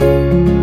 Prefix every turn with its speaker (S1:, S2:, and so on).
S1: Música